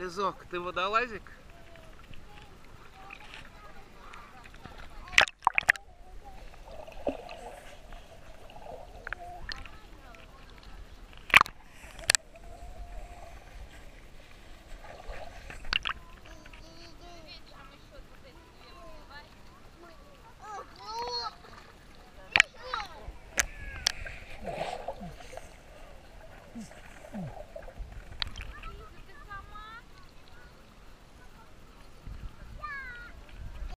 Лизок, ты водолазик? Mm-hmm.